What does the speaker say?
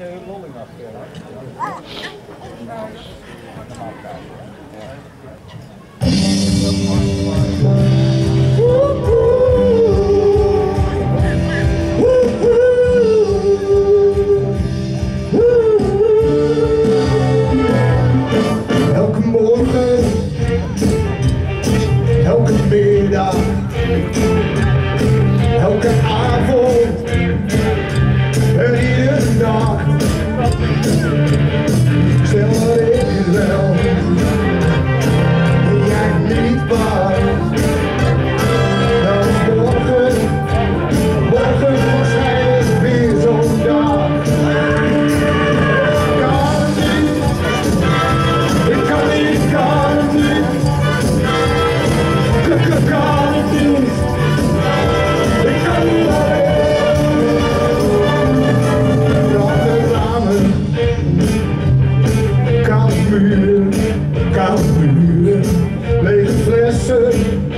table enough there, right? Ah. Yeah. listen.